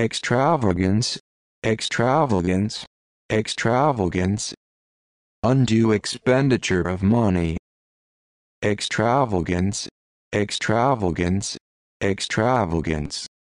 extravagance, extravagance, extravagance, undue expenditure of money, extravagance, extravagance, extravagance.